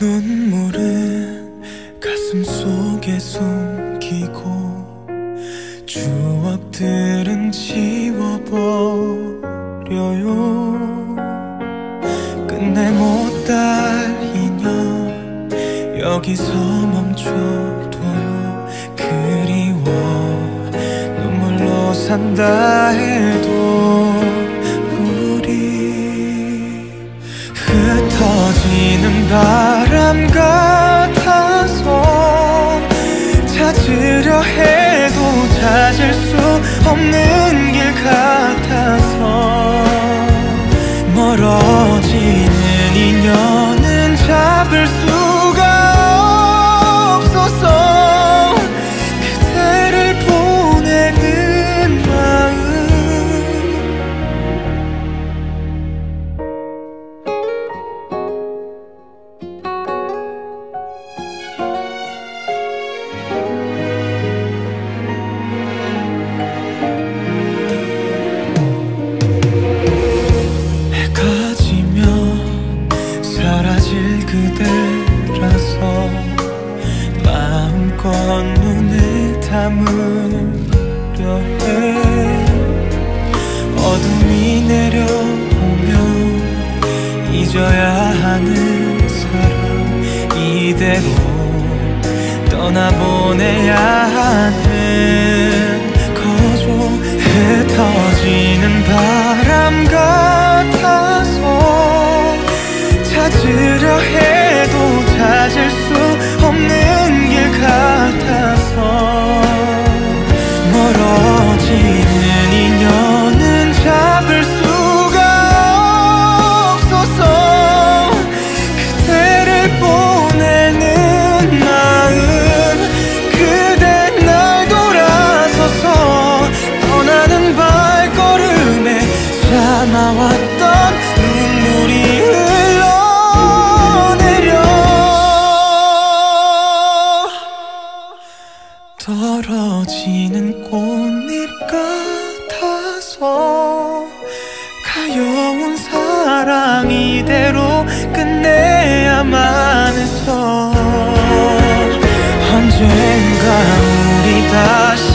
눈물은 가슴 속에 숨기고 추억들은 지워버려요. 끝내 못 달리면 여기서 멈춰둬요. 그리워 눈물로 산다 해도 없는 길 같아서 멀어지는 인연은 잡을 수 마음껏 눈에 담으려 해. 어둠이 내려오면 잊어야 하는 사람 이대로 떠나보내야 하는 거죠. 흩어지 떨어지는 꽃잎 같아서 가여운 사랑 이대로 끝내야만 해서 언젠가 우리 다시